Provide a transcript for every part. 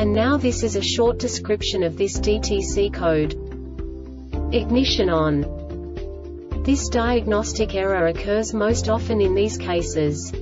And now this is a short description of this DTC code. Ignition on. This diagnostic error occurs most often in these cases.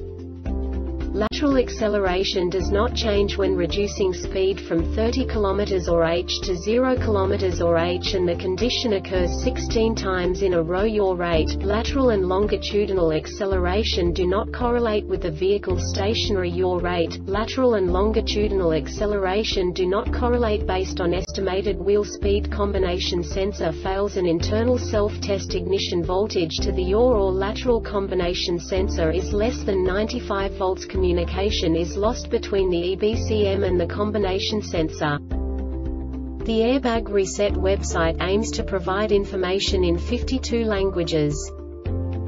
Lateral acceleration does not change when reducing speed from 30 km or h to 0 km or h and the condition occurs 16 times in a row yaw rate. Lateral and longitudinal acceleration do not correlate with the vehicle's stationary yaw rate. Lateral and longitudinal acceleration do not correlate based on estimated wheel speed combination sensor fails an internal self-test ignition voltage to the yaw or lateral combination sensor is less than 95 volts communication is lost between the EBCM and the combination sensor. The Airbag Reset website aims to provide information in 52 languages.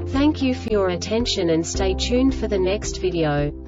Thank you for your attention and stay tuned for the next video.